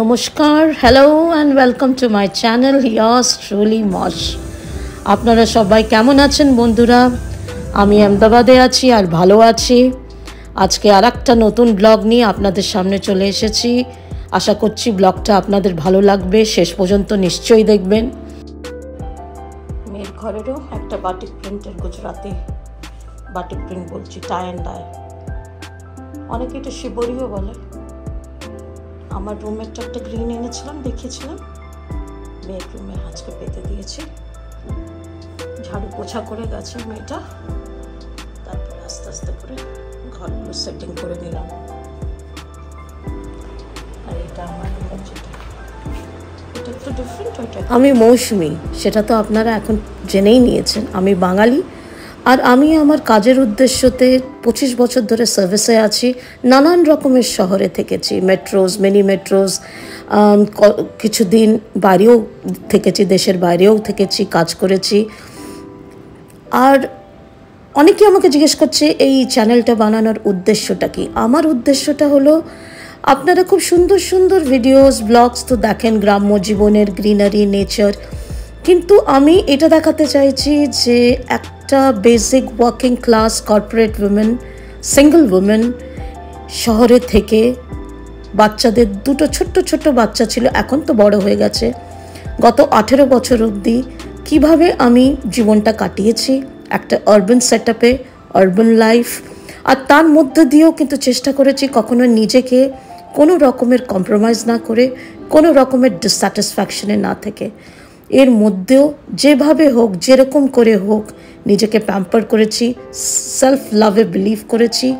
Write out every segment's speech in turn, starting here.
নমস্কার hello and welcome to my channel yours truly মশ আপনারা সবাই কেমন আছেন বন্ধুরা? আমি আহমেদাবাদে আছি আর ভালো আছি। আজকে আর একটা নতুন ব্লগ নিয়ে আপনাদের সামনে চলে এসেছি। আশা করছি ব্লগটা আপনাদের ভালো লাগবে, শেষ পর্যন্ত নিশ্চয়ই দেখবেন। মেয়ের ঘরেরও একটা বাটিক প্রিন্টের গুজরাতে বাটিক প্রিন্ট বলছি টাই অ্যান্ড ডাই অনেকে এটা শিবরিও বলে। আমার রুমেরটা একটা গ্রিন এনেছিলাম, দেখিয়েছিলাম। মেয়ের রুমে আজকে পেতে দিয়েছি। ঝাড়ু পোছা করে গেছে মেয়েটা। তারপরে আস্তে আস্তে করে ঘরগুলো সেটিং করে দিলাম। আর এটা আমার আমি মৌসুমি, সেটা তো আপনারা এখন জেনেই নিয়েছেন। আমি বাঙালি আর আমি আমার কাজের উদ্দেশ্যতে পঁচিশ বছর ধরে সার্ভিসে আছি। নানান রকমের শহরে থেকেছি মেট্রোস মিনি মেট্রোস কিছুদিন বাইরেও থেকেছি, দেশের বাইরেও থেকেছি, কাজ করেছি। আর অনেকে আমাকে জিজ্ঞেস করছে, এই চ্যানেলটা বানানোর উদ্দেশ্যটা কি? আমার উদ্দেশ্যটা হলো, আপনারা খুব সুন্দর সুন্দর ভিডিওস ব্লগস তো দেখেন, গ্রাম্য জীবনের গ্রিনারি নেচার কিন্তু আমি এটা দেখাতে চাইছি যে একটা basic working class corporate women single women শহরে থেকে বাচ্চাদের দুটো ছোট্ট ছোট্ট বাচ্চা ছিল, এখন তো বড় হয়ে গেছে। গত আঠেরো বছর অবধি কীভাবে আমি জীবনটা কাটিয়েছি, একটা আরবান সেট আপে আরবান লাইফ আর তার মধ্যে দিয়েও কিন্তু চেষ্টা করেছি কখনো নিজেকে কোনো রকমের কম্প্রোমাইজ না করে, কোনো রকমের ডিসস্যাটিসফ্যাকশনে না থেকে। এর মধ্যেও যেভাবে হোক, যেরকম করে হোক, নিজেকে প্যাম্পার করেছি সেলফ লাভে বিলিভ করেছি,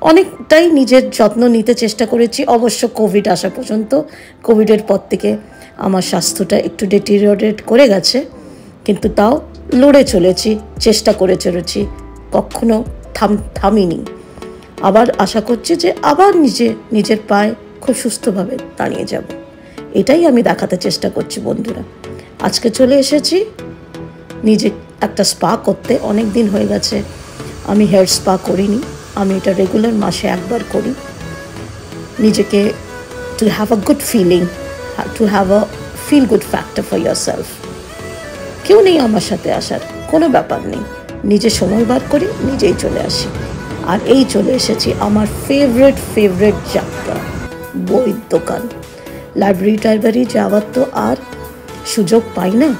অনেকটাই নিজের যত্ন নিতে চেষ্টা করেছি। অবশ্য কোভিড আসা পর্যন্ত কোভিডের পর থেকে আমার স্বাস্থ্যটা একটু ডেটিরিওরেট করে গেছে, কিন্তু তাও লড়ে চলেছি, চেষ্টা করে চলেছি, কখনো থাম, থামিনি। আবার আশা করছি যে আবার নিজে, নিজের পায়ে খুব সুস্থভাবে দাঁড়িয়ে যাব। এটাই আমি দেখাতে চেষ্টা করছি বন্ধুরা। আজকে চলে এসেছি। নিজে একটা স্পা করতে অনেক দিন হয়ে গেছে। আমি হেয়ার স্পা করিনি, আমি এটা রেগুলার মাসে একবার করি। নিজেকে to have a good feeling to have a feel good factor for yourself কেউ নেই আমার সাথে আসার, কোনো ব্যাপার নেই। নিজে সময় বার করি, নিজেই চলে আসি। আর এই চলে এসেছি আমার ফেভারেট ফেভারেট যাত্রা, বইয়ের দোকান। লাইব্রেরি টাইব্রেরি যাওয়ার তো আর সুযোগ পাই না?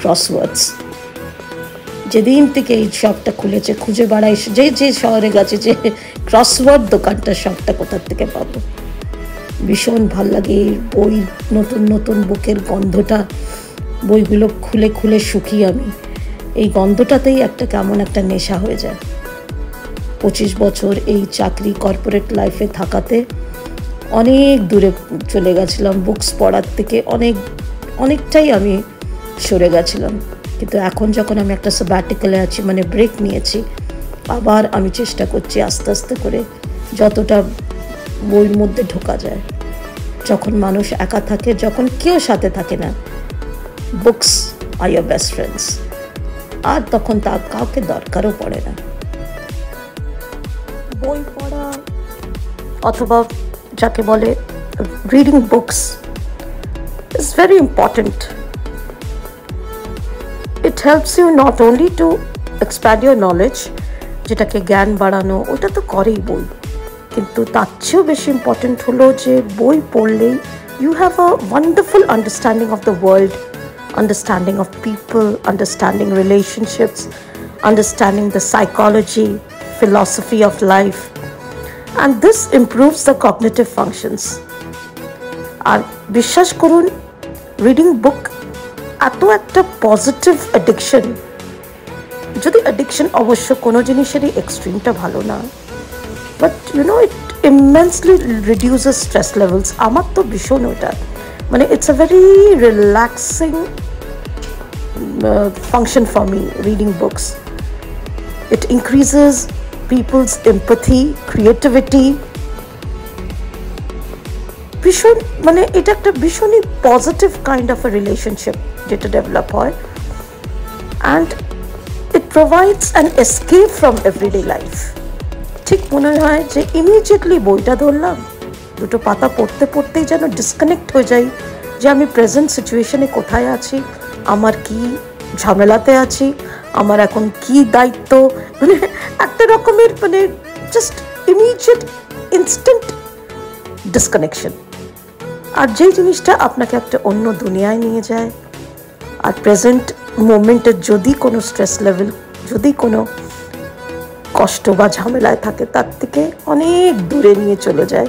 ক্রসওয়ার্ডস যেদিন থেকে এই শপটা খুলেছে, খুঁজে বেড়াই যে যে শহরে গেছে, যে ক্রসওয়ার্ড দোকানটার শপটা কোথার থেকে পাবো? ভীষণ ভালো লাগে বই, নতুন নতুন বুকের গন্ধটা। বইগুলো খুলে খুলে শুকি আমি। এই গন্ধটাতেই একটা কেমন একটা নেশা হয়ে যায়। পঁচিশ বছর এই চাকরি কর্পোরেট লাইফে থাকাতে অনেক দূরে চলে গেছিলাম বুকস পড়ার থেকে অনেক অনেকটাই আমি সরে গেছিলাম। কিন্তু এখন যখন আমি একটা স্যাবাটিক্যালে আছি মানে ব্রেক নিয়েছি, আবার আমি চেষ্টা করছি আস্তে আস্তে করে যতটা বইয়ের মধ্যে ঢোকা যায়। যখন মানুষ একা থাকে, যখন কেউ সাথে থাকে না বুকস আর ইয়ার বেস্ট ফ্রেন্ডস আর তখন তা কাউকে দরকারও পড়ে না। বই পড়া অথবা যাকে বলে reading books is very important. It helps you not only to expand your knowledge, যেটাকে জ্ঞান বাড়ানো ওটা তো করেই বই কিন্তু তার চেয়েও বেশি ইম্পর্টেন্ট হলো যে বই পড়লেই you have a wonderful understanding of the world understanding of people understanding relationships understanding the psychology philosophy of life and this improves the cognitive functions আর বিশ্বাস করুন রিডিং বুক এত একটা পজিটিভ অ্যাডিকশন যদি অ্যাডিকশন অবশ্য কোনো জিনিসেরই এক্সট্রিমটা ভালো না but you know it immensely reduces stress levels আমার তো ভীষণ ওটা মানে it's a very relaxing function for me reading books it increases people's empathy creativity ভীষণ মানে এটা একটা ভীষণই positive kind of a relationship যেটা ডেভেলপ হয়। And it provides an escape from everyday life ঠিক মনে হয় যে ইমিডিয়েটলি বইটা ধরলাম, দুটো পাতা পড়তে পড়তেই যেন ডিসকানেক্ট হয়ে যাই যে আমি প্রেজেন্ট সিচুয়েশনে কোথায় আছি, আমার কি ঝামেলাতে আছি, আমার এখন কি দায়িত্ব? মানে একটা রকমের মানে জাস্ট ইমিডিয়েট ইনস্ট্যান্ট ডিসকানেকশন আর যেই জিনিসটা আপনাকে একটা অন্য দুনিয়ায় নিয়ে যায়, আর প্রেজেন্ট মোমেন্টের যদি কোনো স্ট্রেস লেভেল যদি কোনো কষ্ট বা ঝামেলায় থাকে, তার থেকে অনেক দূরে নিয়ে চলে যায়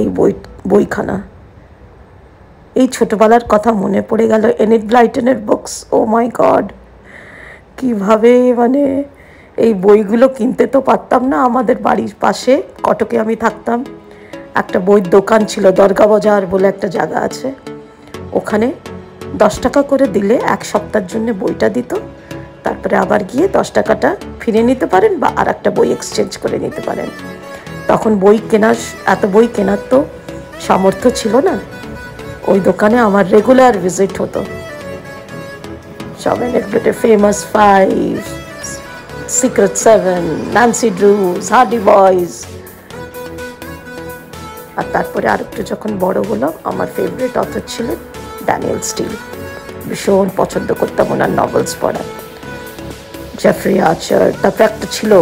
এই বই, বইখানা। এই ছোটবেলার কথা মনে পড়ে গেল এনিট ব্লাইটনের বুকস ও মাই গড কীভাবে মানে এই বইগুলো কিনতে তো পারতাম না, আমাদের বাড়ির পাশে কটকে আমি থাকতাম। একটা বইয়ের দোকান ছিল, দরগা বাজার বলে একটা জায়গা আছে। ওখানে দশ টাকা করে দিলে এক সপ্তাহের জন্য বইটা দিত। তারপরে আবার গিয়ে দশ টাকাটা ফিরে নিতে পারেন বা আর একটা বই এক্সচেঞ্জ করে নিতে পারেন। তখন বই কেনার এত বই কেনার তো সামর্থ্য ছিল না। ওই দোকানে আমার রেগুলার ভিজিট হতো। সবেনের পেটে famous five secret seven Nancy Drew Hardy Boys আর তারপরে আর একটু যখন বড় হলাম, আমার ফেভারিট অথর ছিলেন ড্যানিয়েল স্টিল ভীষণ পছন্দ করতাম ওনার নভেলস পড়া জেফ্রি আচার তারপরে একটা ছিল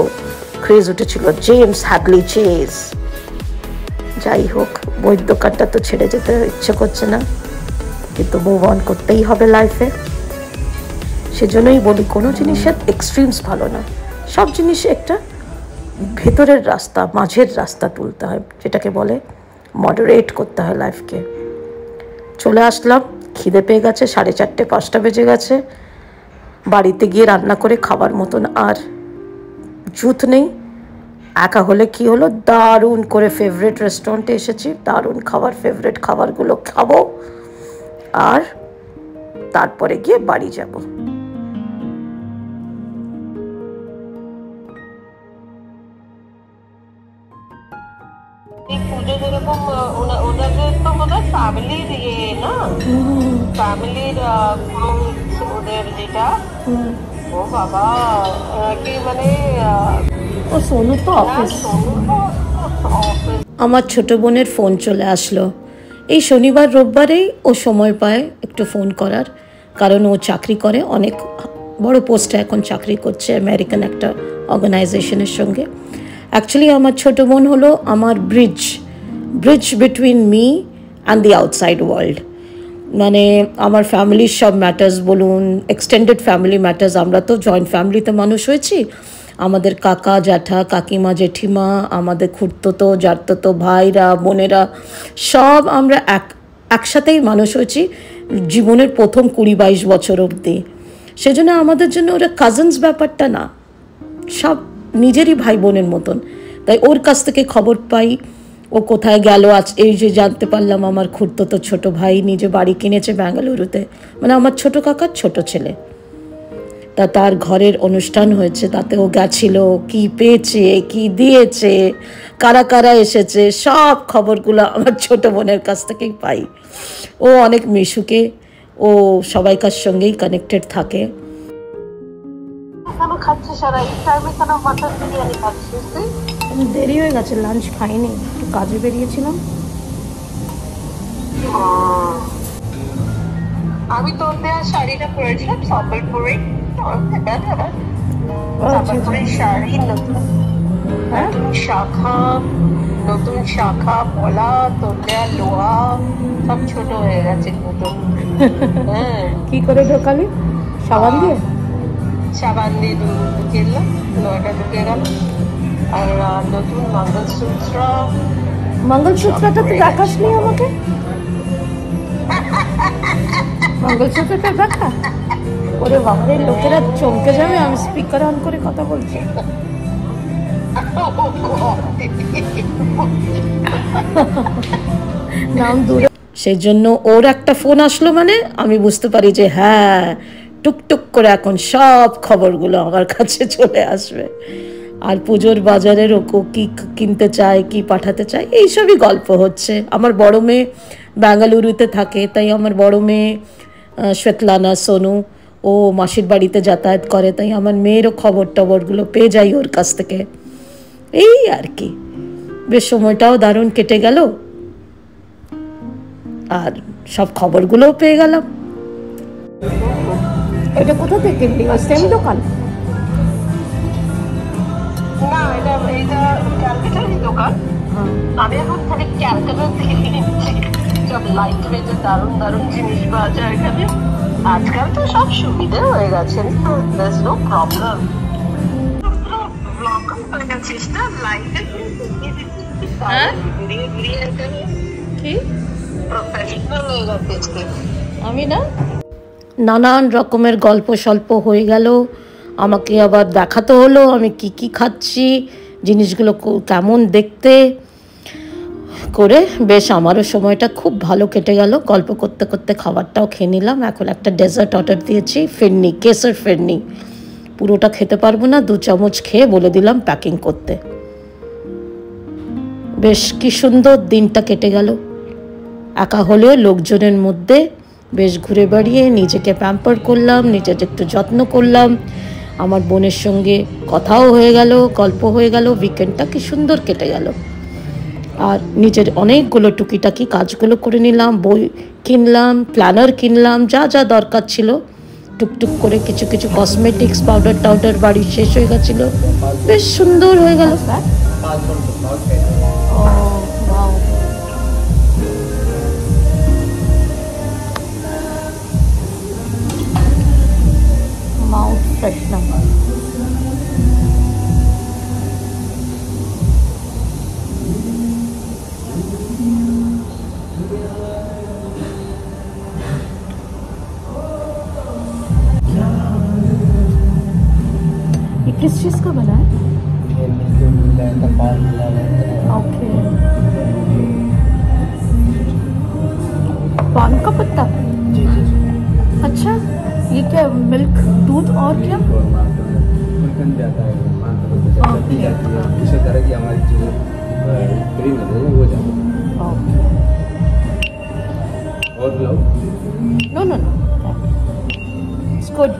ক্রেজ উঠেছিল জেমস হ্যাডলি চেজ যাই হোক, বইয়ের দোকানটা তো ছেড়ে যেতে ইচ্ছে করছে না, কিন্তু মুভ অন করতেই হবে লাইফে সেজন্যই বলি, কোনো জিনিসের এক্সট্রিমস ভালো না। সব জিনিস একটা ভেতরের রাস্তা, মাঝের রাস্তা তুলতে হয়, যেটাকে বলে মডারেট করতে হয় লাইফকে চলে আসলাম, খিদে পেয়ে গেছে, সাড়ে চারটে, পাঁচটা বেজে গেছে। বাড়িতে গিয়ে রান্না করে খাবার মতন আর জুত নেই। একা হলে কি হলো? দারুণ করে ফেভারেট রেস্টুরেন্টে এসেছি, দারুণ খাবার ফেভারেট খাবারগুলো খাব। আর তারপরে গিয়ে বাড়ি যাব। ফ্যামিলির ওদের যেটা। ও বাবা কি মানে ও সোনু তো অফিস আমার ছোট বোনের ফোন চলে আসলো। এই শনিবার রোববারেই ও সময় পায় একটু ফোন করার। কারণ ও চাকরি করে অনেক বড় পোস্টে এখন চাকরি করছে আমেরিকান একটা অর্গানাইজেশনের সঙ্গে। অ্যাকচুয়ালি আমার ছোট বোন হলো আমার bridge bridge between me and the outside world মানে আমার ফ্যামিলির সব ম্যাটার্স বলুন এক্সটেন্ডেড ফ্যামিলি ম্যাটার্স আমরা তো জয়েন্ট ফ্যামিলিতে মানুষ হয়েছি। আমাদের কাকা, জ্যাঠা, কাকিমা, জেঠিমা, আমাদের খুঁড়তো জারতো ভাইরা, বোনেরা, সব আমরা এক, একসাথেই মানুষ হয়েছি জীবনের প্রথম কুড়ি বাইশ বছর অবধি। সেজন্য আমাদের জন্য ওরা কাজিনস ব্যাপারটা না, সব নিজেরই ভাই বোনের মতন। তাই ওর কাছ থেকে খবর পাই ও কোথায় গেল আজ এই যে জানতে পারলাম আমার খুঁড়তো তো ছোট ভাই নিজে বাড়ি কিনেছে ব্যাঙ্গালুরুতে মানে আমার ছোট কাকার ছোট ছেলে তা তার ঘরের অনুষ্ঠান হয়েছে তাতে ও গেছিল কি পেয়েছে কি দিয়েছে কারা কারা এসেছে সব খবরগুলো আমার ছোট বোনের কাছ থেকেই পাই ও অনেক মিশুকে ও সবাইকার সঙ্গেই কানেক্টেড থাকে কেন খাচ্ছিস আর এই টাইমে কেন মাটন বিরিয়ানি খাচ্ছিস তুই দেরি হয়ে গেছে লাঞ্চ খাইনি একটু কাজে বেরিয়েছিলাম। আমি তোর দেওয়া শাড়িটা পরেছিলাম সম্বলপুরে সম্বলপুরের শাড়ি নতুন। নতুন শাখা নতুন শাখা পলা তোর দেওয়া লোহা সব ছোট হয়ে গেছে নতুন হ্যাঁ। কি করে ঢোকালি? সাবান দিয়ে? সাবান দিয়ে দিলাম লোহাটা ঢুকে গেল। আর নতুন মঙ্গলসূত্র। মঙ্গলসূত্রটা তো দেখাসনি আমাকে? মঙ্গলসূত্রটা দেখা? ওরে বাবারে লোকেরা চমকে যাবে, আমি স্পিকার অন করে কথা বলছি। নাম দূরে। সেই জন্য ওর একটা ফোন আসলো মানে আমি বুঝতে পারি যে হ্যাঁ টুকটুক করে এখন সব খবরগুলো আমার কাছে চলে আসবে। আর পুজোর বাজারের ও কি কিনতে চায়, কি পাঠাতে চায়, এইসবই গল্প হচ্ছে। আমার বড় মেয়ে বেঙ্গালুরুতে থাকে, তাই আমার বড় মেয়ে শ্বেতলানা, সোনু, ও মাসির বাড়িতে যাতায়াত করে, তাই আমার মেয়েরও খবর টবরগুলো পেয়ে যাই ওর কাছ থেকে। এই আর কি। বেশ সময়টাও দারুণ কেটে গেল। আর সব খবরগুলোও পেয়ে গেলাম। এটা কোথা থেকে? কিনলি সেম দোকান? এটা এটা ক্যালকাটারই দোকান। আমি এখন খালি ক্যালকাটার থেকে কিনছি। সব লাইট ওয়েটের দারুণ দারুণ জিনিস পাওয়া যায় এখানে। আজকাল তো সব সুবিধা হয়ে গেছে নো? প্রবলেম চেষ্টা হ্যাঁ? কি? প্রফেশনাল হয়ে গেছে আমি না? নানান রকমের গল্প স্বল্প হয়ে গেল। আমাকে আবার দেখাতে হলো আমি কি কি খাচ্ছি। জিনিসগুলো কেমন দেখতে করে, বেশ আমারও সময়টা খুব ভালো কেটে গেল। গল্প করতে করতে খাবারটাও খেয়ে নিলাম। এখন একটা ডেজার্ট অর্ডার দিয়েছি, ফিরনি কেসর ফিরনি। পুরোটা খেতে পারব না, দু চামচ খেয়ে বলে দিলাম প্যাকিং করতে। বেশ কি সুন্দর দিনটা কেটে গেল। একা হলেও লোকজনের মধ্যে বেশ ঘুরে বেড়িয়ে নিজেকে প্যাম্পার করলাম, নিজের একটু যত্ন করলাম। আমার বোনের সঙ্গে কথাও হয়ে গেল গল্প হয়ে গেল উইকেন্ডটা কি সুন্দর কেটে গেল। আর নিজের অনেকগুলো টুকিটাকি কাজগুলো করে নিলাম বই কিনলাম প্ল্যানার কিনলাম যা যা দরকার ছিল। টুকটুক করে কিছু কিছু কসমেটিক্স পাউডার টাউডার বাড়ি শেষ হয়ে গেছিল। বেশ সুন্দর হয়ে গেল। মাউথ इसी तरह की हमारी चीज़ें क्रीम होती है वो जाती और पिलाओ no no no it's good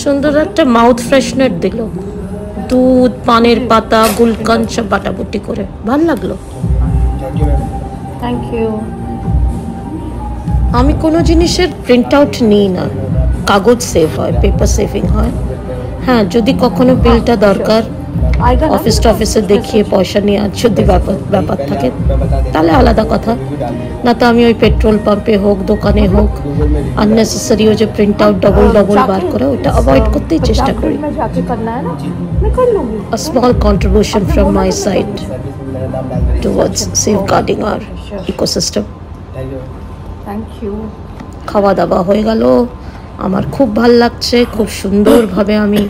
সুন্দর একটা মাউথ ফ্রেশনার দিল দুধ পানের পাতা গুলকান সব বাটাবুটি করে ভাল লাগলো thank you ma'am thank you আমি কোনো জিনিসের প্রিন্ট আউট নিই না। কাগজ সেভ হয় পেপার সেভিং হয়। হ্যাঁ যদি কখনো বিলটা দরকার অফিস টফিসে দেখিয়ে পয়সা নিয়ে আর যদি ব্যাপার ব্যাপার থাকে তাহলে আলাদা কথা। না তো আমি ওই পেট্রোল পাম্পে হোক দোকানে হোক আননেসেসারিও যে প্রিন্ট আউট ডবল ডবল বার করে ওটা অ্যাভয়েড করতেই চেষ্টা করি। A small contribution from my side towards safeguarding R ecosystem thank you খাওয়া দাওয়া হয়ে গেল। আমার খুব ভালো লাগছে, খুব সুন্দরভাবে আমি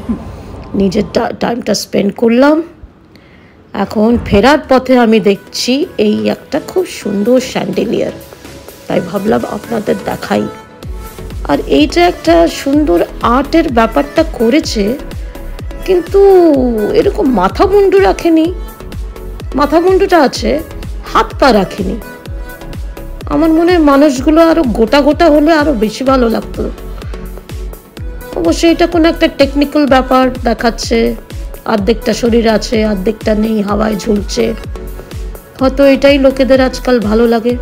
নিজের টাইমটা স্পেন্ড করলাম। এখন ফেরার পথে আমি দেখছি এই একটা খুব সুন্দর স্যান্ডেলিয়ার তাই ভাবলাম আপনাদের দেখাই। আর এইটা একটা সুন্দর আর্টের ব্যাপারটা করেছে, কিন্তু এরকম মাথা মুন্ডু রাখেনি। মাথা মুন্ডুটা আছে, হাত পা রাখেনি। আমার মনে হয় মানুষগুলো আরও গোটা গোটা হলে আরও বেশি ভালো লাগতো। অবশ্যই এটা কোনো একটা টেকনিক্যাল ব্যাপার দেখাচ্ছে অর্ধেকটা শরীর আছে অর্ধেকটা নেই, হাওয়ায় ঝুলছে। হয়তো এটাই লোকেদের আজকাল ভালো লাগে।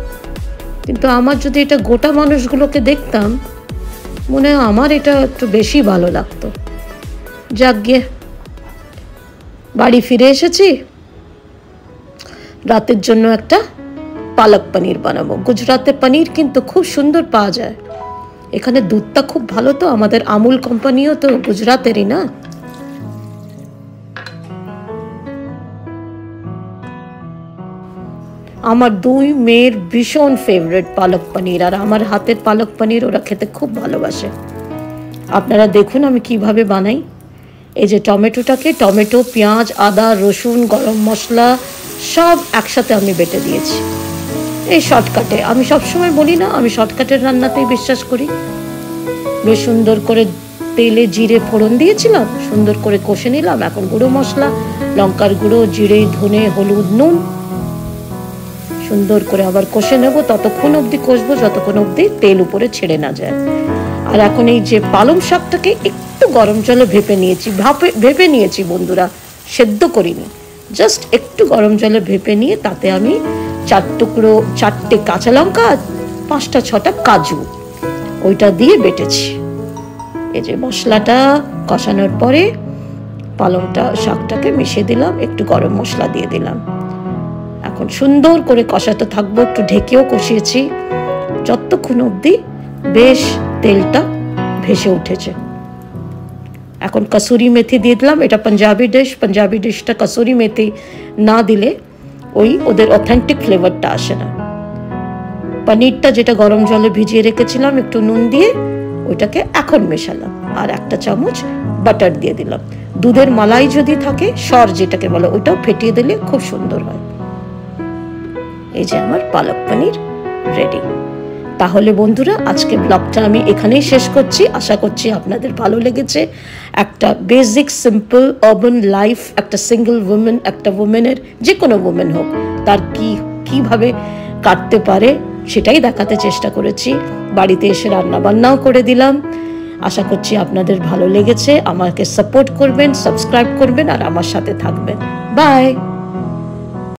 কিন্তু আমার যদি এটা গোটা মানুষগুলোকে দেখতাম, মনে হয় আমার এটা একটু বেশি ভালো লাগতো। যাক গিয়ে, বাড়ি ফিরে এসেছি। রাতের জন্য একটা পালক পনির বানাবো। গুজরাতে পনির কিন্তু খুব সুন্দর পাওয়া যায়। এখানে দুধটা খুব ভালো তো, আমাদের আমুল কোম্পানিও তো গুজরাতেরই না? আমার দুই মেয়ের ভীষণ ফেভারিট পালক পনির, আর আমার হাতের পালক পনির ওরা খেতে খুব ভালোবাসে। আপনারা দেখুন আমি কীভাবে বানাই। এই যে টমেটোটাকে, টমেটো, পেঁয়াজ, আদা, রসুন, গরম মশলা, সব একসাথে আমি বেটে দিয়েছি। এই শর্টকাটে। আমি সবসময় বলি না, আমি শর্টকাটের রান্নাতেই বিশ্বাস করি। বেশ সুন্দর করে তেলে জিরে ফোড়ন দিয়েছিলাম, সুন্দর করে কষে নিলাম। এখন গুঁড়ো মশলা, লঙ্কার গুঁড়ো, জিরে, ধনে, হলুদ, নুন। সুন্দর করে আবার কষে নেব। ততক্ষণ অবধি কষবো, যতক্ষণ অবধি তেল উপরে ছেড়ে না যায়। আর এখন এই যে পালং শাকটাকে একটু গরম জলে ভেপে নিয়েছি, ভাপে, ভেপে নিয়েছি বন্ধুরা, সেদ্ধ করিনি। জাস্ট একটু গরম জলে ভেপে নিয়ে তাতে আমি চার টুকরো, চারটে কাঁচা লঙ্কা পাঁচটা, ছটা কাজু। ওইটা দিয়ে বেটেছি। এই যে মশলাটা কষানোর পরে পালংটা, শাকটাকে মিশিয়ে দিলাম, একটু গরম মশলা দিয়ে দিলাম। এখন সুন্দর করে কষাতে থাকব, একটু ঢেকেও কষিয়েছি। যতক্ষণ অবধি বেশ তেলটা ভেসে উঠেছে। এখন কসুরি মেথি দিয়ে দিলাম। এটা পাঞ্জাবি ডিশ পাঞ্জাবি ডিশটা কসুরি মেথি না দিলে ওই ওদের অথেন্টিক ফ্লেভারটা আসে না। পনিরটা যেটা গরম জলে ভিজিয়ে রেখেছিলাম, একটু নুন দিয়ে, ওইটাকে এখন মেশালাম। আর একটা চামচ বাটার দিয়ে দিলাম। দুধের মালাই যদি থাকে, সর যেটাকে বলে, ওইটাও ফেটিয়ে দিলে খুব সুন্দর হয়। এই যে আমার পালক পনির রেডি তাহলে বন্ধুরা, আজকে ব্লগটা আমি এখানেই শেষ করছি। আশা করছি আপনাদের ভালো লেগেছে। একটা বেসিক সিম্পল অর্বান লাইফ একটা সিঙ্গেল উমেন একটা উমেনের যে কোনো উমেন হোক, তার কি, কীভাবে কাটতে পারে সেটাই দেখাতে চেষ্টা করেছি। বাড়িতে এসে রান্নাবান্নাও করে দিলাম। আশা করছি আপনাদের ভালো লেগেছে। আমাকে সাপোর্ট করবেন সাবস্ক্রাইব করবেন, আর আমার সাথে থাকবেন। বাই